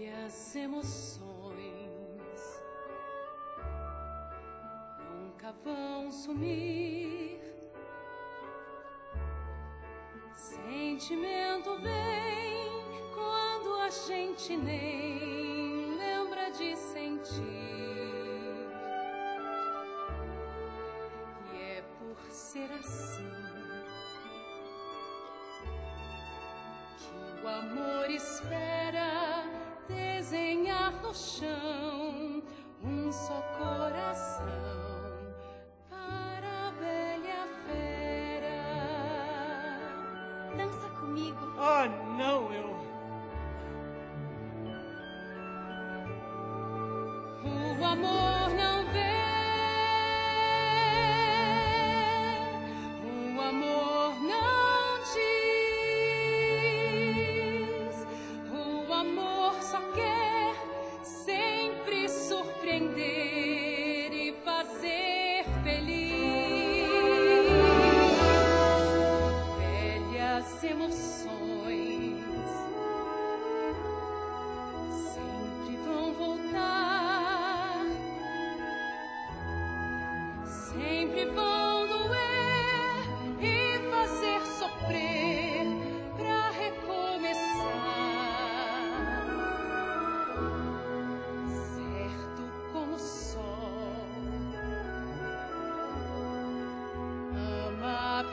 Velhas emoções nunca vão sumir. Sentimento vem quando a gente nem lembra de sentir. E é por ser assim que o amor espera desenhar no chão um só coração para a velha fera. Dança comigo. Ah, não, eu. O amor feliz. Velhas emoções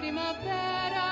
primavera.